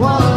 Whoa.